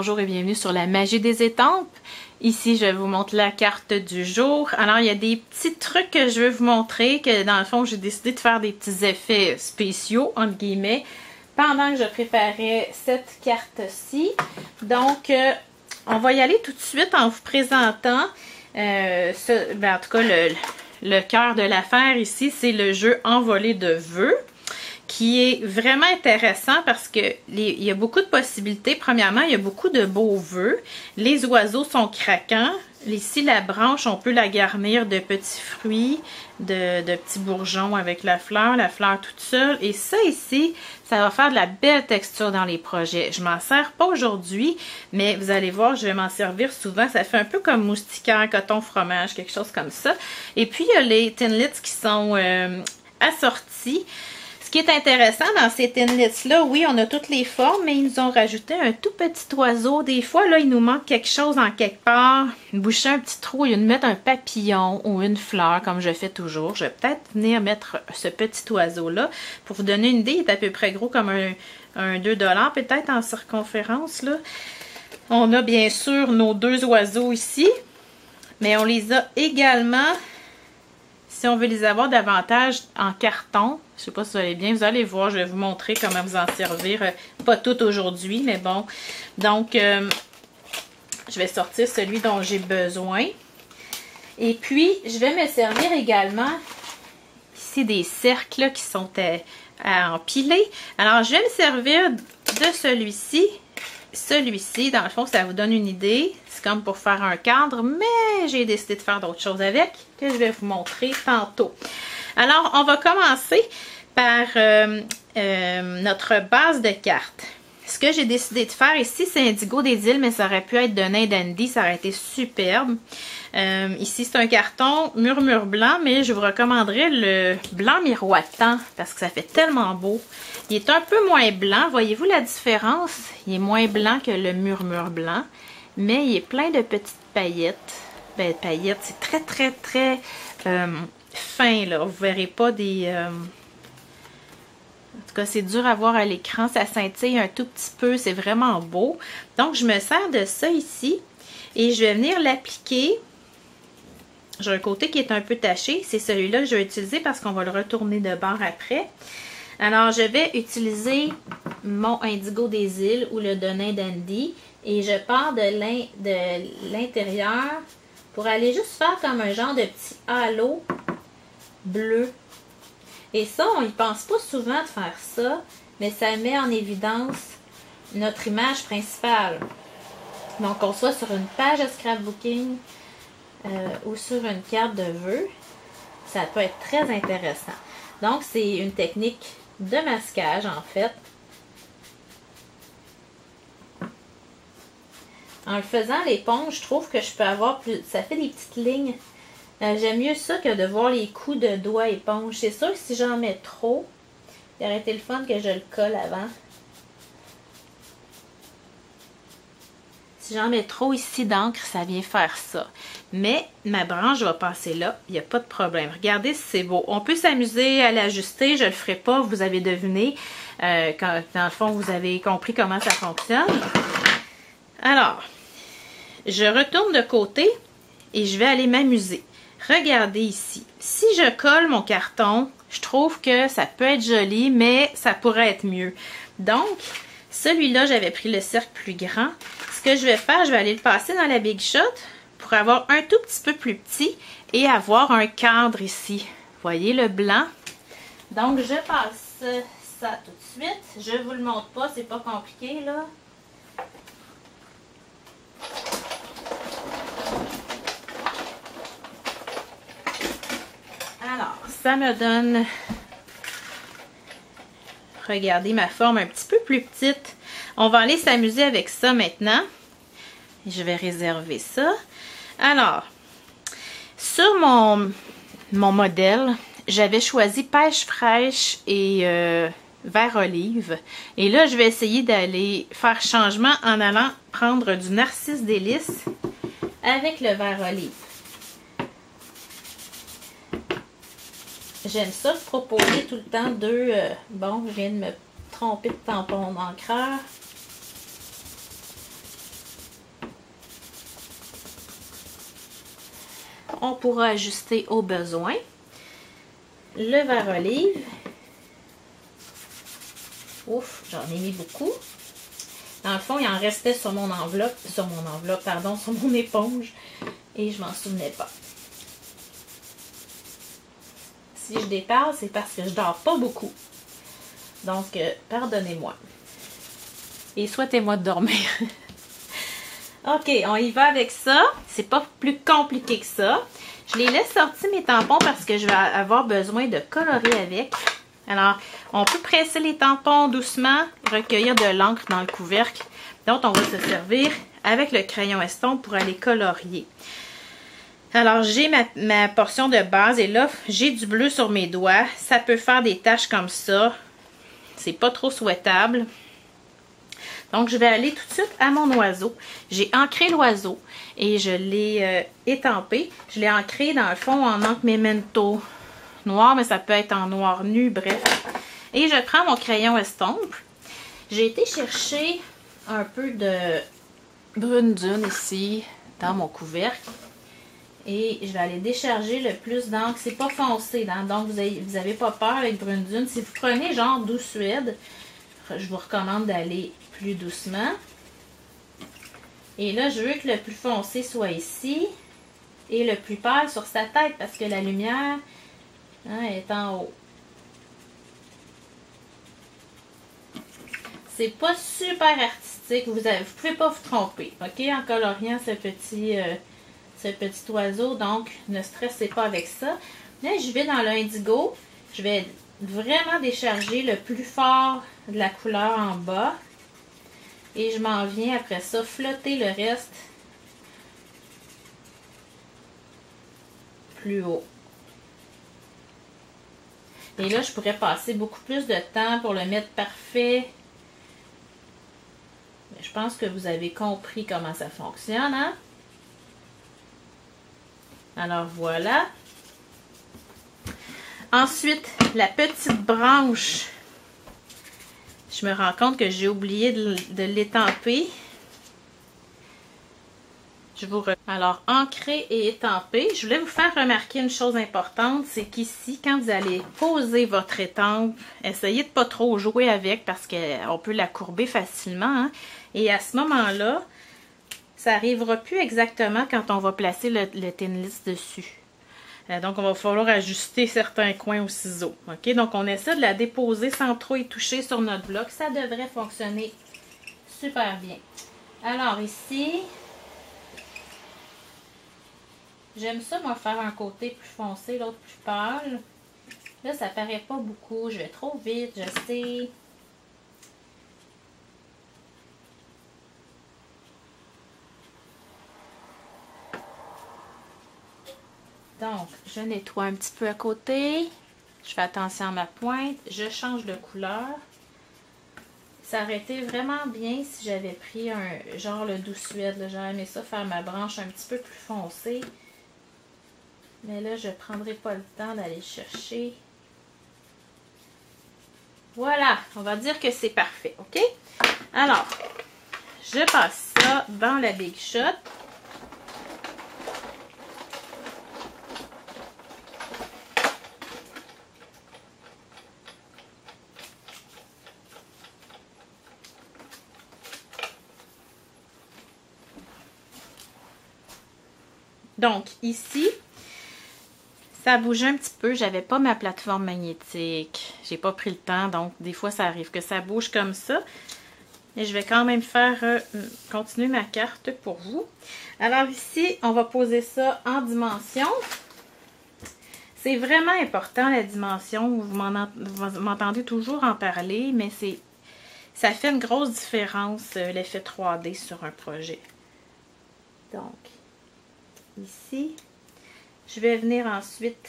Bonjour et bienvenue sur la magie des étampes. Ici, je vous montre la carte du jour. Alors, il y a des petits trucs que je veux vous montrer, que dans le fond, j'ai décidé de faire des petits effets spéciaux, entre guillemets, pendant que je préparais cette carte-ci. Donc, euh, on va y aller tout de suite en vous présentant, euh, ben, en tout cas, le, le cœur de l'affaire ici, c'est le jeu Envolé de vœux qui est vraiment intéressant parce que il y a beaucoup de possibilités. Premièrement, il y a beaucoup de beaux vœux. Les oiseaux sont craquants. Ici, la branche, on peut la garnir de petits fruits, de, petits bourgeons avec la fleur, la fleur toute seule. Et ça ici, ça va faire de la belle texture dans les projets. Je m'en sers pas aujourd'hui, mais vous allez voir, je vais m'en servir souvent. Ça fait un peu comme moustiquaire, coton, fromage, quelque chose comme ça. Et puis, il y a les tinlets qui sont euh, assortis. Ce qui est intéressant dans ces tinlets-là, oui, on a toutes les formes, mais ils nous ont rajouté un tout petit oiseau. Des fois, là, il nous manque quelque chose en quelque part. Boucher un petit trou et nous mettre un papillon ou une fleur, comme je fais toujours. Je vais peut-être venir mettre ce petit oiseau-là. Pour vous donner une idée, il est à peu près gros comme un, un 2 peut-être en circonférence, là. On a bien sûr nos deux oiseaux ici, mais on les a également si on veut les avoir davantage en carton, je sais pas si vous allez bien, vous allez voir, je vais vous montrer comment vous en servir. Euh, pas tout aujourd'hui, mais bon. Donc, euh, je vais sortir celui dont j'ai besoin. Et puis, je vais me servir également ici des cercles qui sont à empiler. Alors, je vais me servir de celui-ci celui-ci, dans le fond, ça vous donne une idée. C'est comme pour faire un cadre, mais j'ai décidé de faire d'autres choses avec que je vais vous montrer tantôt. Alors, on va commencer par euh, euh, notre base de cartes. Ce que j'ai décidé de faire ici, c'est Indigo des îles, mais ça aurait pu être de Nain Dandy, ça aurait été superbe. Euh, ici, c'est un carton murmure blanc, mais je vous recommanderais le blanc miroitant parce que ça fait tellement beau. Il est un peu moins blanc. Voyez-vous la différence? Il est moins blanc que le murmure blanc, mais il est plein de petites paillettes. Ben, paillettes, c'est très, très, très euh, fin, là. Vous verrez pas des... Euh, en tout cas, c'est dur à voir à l'écran. Ça scintille un tout petit peu. C'est vraiment beau. Donc, je me sers de ça ici. Et je vais venir l'appliquer. J'ai un côté qui est un peu taché. C'est celui-là que je vais utiliser parce qu'on va le retourner de bord après. Alors, je vais utiliser mon Indigo des îles ou le Donin Dandy et je pars de l'intérieur pour aller juste faire comme un genre de petit halo bleu. Et ça, on n'y pense pas souvent de faire ça, mais ça met en évidence notre image principale. Donc, on soit sur une page de scrapbooking euh, ou sur une carte de vœux, ça peut être très intéressant. Donc, c'est une technique de masquage en fait. En le faisant l'éponge, je trouve que je peux avoir plus... Ça fait des petites lignes. Euh, j'aime mieux ça que de voir les coups de doigts éponge. C'est sûr que si j'en mets trop, il aurait été le fun que je le colle avant. Si j'en mets trop ici d'encre, ça vient faire ça. Mais ma branche va passer là, il n'y a pas de problème. Regardez si c'est beau. On peut s'amuser à l'ajuster, je ne le ferai pas, vous avez deviné. Euh, dans le fond, vous avez compris comment ça fonctionne. Alors, je retourne de côté et je vais aller m'amuser. Regardez ici. Si je colle mon carton, je trouve que ça peut être joli, mais ça pourrait être mieux. Donc, celui-là, j'avais pris le cercle plus grand ce que je vais faire, je vais aller le passer dans la Big Shot pour avoir un tout petit peu plus petit et avoir un cadre ici. Voyez le blanc? Donc, je passe ça tout de suite. Je ne vous le montre pas, c'est pas compliqué, là. Alors, ça me donne, regardez ma forme un petit peu plus petite. On va aller s'amuser avec ça maintenant. Je vais réserver ça. Alors, sur mon, modèle, j'avais choisi pêche fraîche et euh, vert olive. Et là, je vais essayer d'aller faire changement en allant prendre du narcisse délice avec le vert olive. J'aime ça proposer tout le temps deux... Euh, bon, je viens de me tromper de tampon d'encreur. On pourra ajuster au besoin. Le verre olive. Ouf, j'en ai mis beaucoup. Dans le fond, il en restait sur mon enveloppe, sur mon enveloppe, pardon, sur mon éponge. Et je m'en souvenais pas. Si je dépasse, c'est parce que je dors pas beaucoup. Donc, euh, pardonnez-moi. Et souhaitez-moi de dormir. ok, on y va avec ça. C'est pas plus compliqué que ça. Je les laisse sortir mes tampons parce que je vais avoir besoin de colorer avec. Alors, on peut presser les tampons doucement, recueillir de l'encre dans le couvercle. Donc, on va se servir avec le crayon estompe pour aller colorier. Alors, j'ai ma, portion de base et là, j'ai du bleu sur mes doigts. Ça peut faire des taches comme ça. C'est pas trop souhaitable. Donc, je vais aller tout de suite à mon oiseau. J'ai ancré l'oiseau et je l'ai euh, étampé. Je l'ai ancré dans le fond en encre Memento noir, mais ça peut être en noir nu, bref. Et je prends mon crayon estompe. J'ai été chercher un peu de brune dune ici, dans mon couvercle. Et je vais aller décharger le plus d'encre. C'est pas foncé, donc vous n'avez pas peur avec brune dune. Si vous prenez genre douce suède, je vous recommande d'aller plus doucement. Et là, je veux que le plus foncé soit ici et le plus pâle sur sa tête parce que la lumière hein, est en haut. C'est pas super artistique, vous ne pouvez pas vous tromper, ok, en coloriant ce petit, euh, ce petit oiseau, donc ne stressez pas avec ça. Là, je vais dans l'indigo, je vais vraiment décharger le plus fort de la couleur en bas. Et je m'en viens après ça flotter le reste plus haut. Et là, je pourrais passer beaucoup plus de temps pour le mettre parfait. Mais je pense que vous avez compris comment ça fonctionne. Hein? Alors voilà. Ensuite, la petite branche je me rends compte que j'ai oublié de, l'étamper. Je vous Alors, ancrer et étamper. Je voulais vous faire remarquer une chose importante, c'est qu'ici, quand vous allez poser votre étampe, essayez de pas trop jouer avec parce qu'on peut la courber facilement. Hein. Et à ce moment-là, ça n'arrivera plus exactement quand on va placer le, list dessus. Euh, donc, on va falloir ajuster certains coins au ciseau. OK? Donc, on essaie de la déposer sans trop y toucher sur notre bloc. Ça devrait fonctionner super bien. Alors, ici, j'aime ça, moi, faire un côté plus foncé, l'autre plus pâle. Là, ça paraît pas beaucoup. Je vais trop vite, je sais. Donc, je nettoie un petit peu à côté. Je fais attention à ma pointe. Je change de couleur. Ça aurait été vraiment bien si j'avais pris un genre le doux suède. J'aurais aimé ça faire ma branche un petit peu plus foncée. Mais là, je ne prendrai pas le temps d'aller chercher. Voilà, on va dire que c'est parfait, OK? Alors, je passe ça dans la Big Shot. Donc, ici, ça bouge un petit peu. J'avais pas ma plateforme magnétique. J'ai pas pris le temps, donc des fois, ça arrive que ça bouge comme ça. Et je vais quand même faire euh, continuer ma carte pour vous. Alors ici, on va poser ça en dimension. C'est vraiment important la dimension. Vous m'entendez toujours en parler, mais c'est ça fait une grosse différence euh, l'effet 3D sur un projet. Donc, ici. Je vais venir ensuite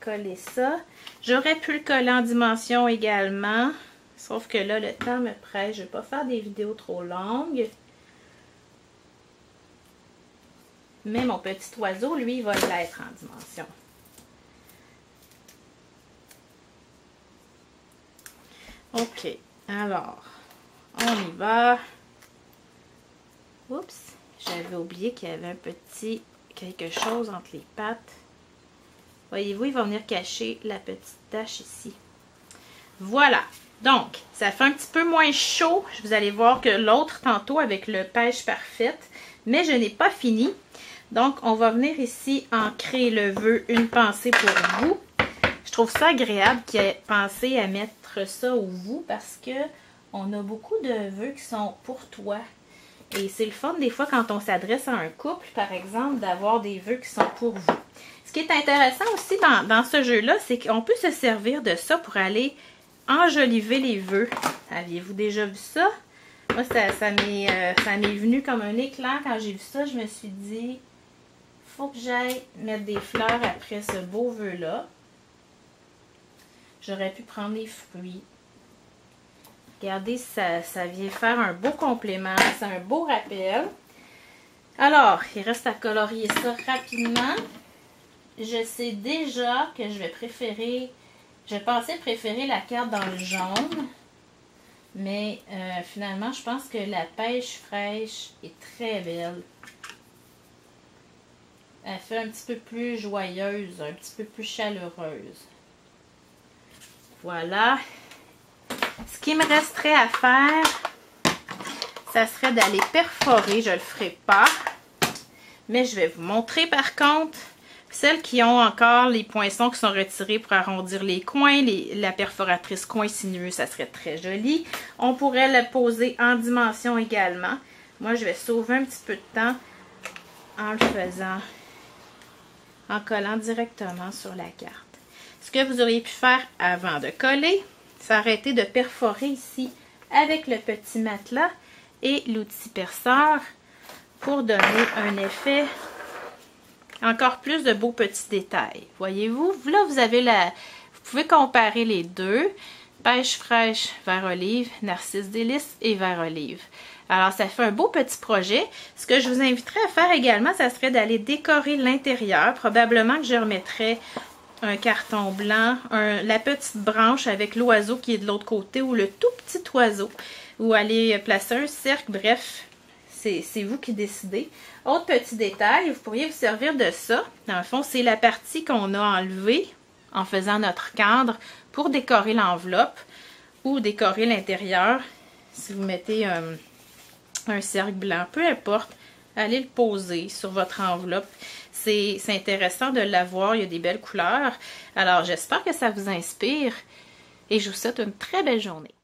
coller ça. J'aurais pu le coller en dimension également. Sauf que là, le temps me presse. Je ne vais pas faire des vidéos trop longues. Mais mon petit oiseau, lui, va l'être en dimension. OK. Alors, on y va. Oups. J'avais oublié qu'il y avait un petit quelque chose entre les pattes. Voyez-vous, il va venir cacher la petite tache ici. Voilà. Donc, ça fait un petit peu moins chaud. Vous allez voir que l'autre tantôt avec le pêche parfaite. Mais je n'ai pas fini. Donc, on va venir ici ancrer le vœu Une pensée pour vous. Je trouve ça agréable qu'il ait pensé à mettre ça au vous parce que on a beaucoup de vœux qui sont pour toi. Et c'est le fun des fois quand on s'adresse à un couple, par exemple, d'avoir des vœux qui sont pour vous. Ce qui est intéressant aussi dans, ce jeu-là, c'est qu'on peut se servir de ça pour aller enjoliver les vœux. Aviez-vous déjà vu ça? Moi, ça, euh, ça m'est venu comme un éclair quand j'ai vu ça. Je me suis dit, faut que j'aille mettre des fleurs après ce beau vœu-là. J'aurais pu prendre des fruits. Regardez, ça, ça vient faire un beau complément. C'est un beau rappel. Alors, il reste à colorier ça rapidement. Je sais déjà que je vais préférer je pensais préférer la carte dans le jaune. Mais euh, finalement, je pense que la pêche fraîche est très belle. Elle fait un petit peu plus joyeuse, un petit peu plus chaleureuse. Voilà. Ce qui me resterait à faire, ça serait d'aller perforer. Je ne le ferai pas. Mais je vais vous montrer par contre celles qui ont encore les poinçons qui sont retirés pour arrondir les coins, la perforatrice coin sinueux, ça serait très joli. On pourrait la poser en dimension également. Moi, je vais sauver un petit peu de temps en le faisant, en collant directement sur la carte. Ce que vous auriez pu faire avant de coller, c'est arrêter de perforer ici avec le petit matelas et l'outil perceur pour donner un effet encore plus de beaux petits détails. Voyez-vous? Là, vous avez la... Vous pouvez comparer les deux. Pêche fraîche, vert olive, narcisse délice et vert olive. Alors, ça fait un beau petit projet. Ce que je vous inviterais à faire également, ça serait d'aller décorer l'intérieur. Probablement que je remettrais un carton blanc, la petite branche avec l'oiseau qui est de l'autre côté ou le tout petit oiseau. Ou aller placer un cercle, bref, c'est vous qui décidez. Autre petit détail, vous pourriez vous servir de ça. Dans le fond, c'est la partie qu'on a enlevée en faisant notre cadre pour décorer l'enveloppe ou décorer l'intérieur. Si vous mettez euh, un cercle blanc, peu importe, allez le poser sur votre enveloppe. C'est intéressant de l'avoir, il y a des belles couleurs. Alors, j'espère que ça vous inspire et je vous souhaite une très belle journée.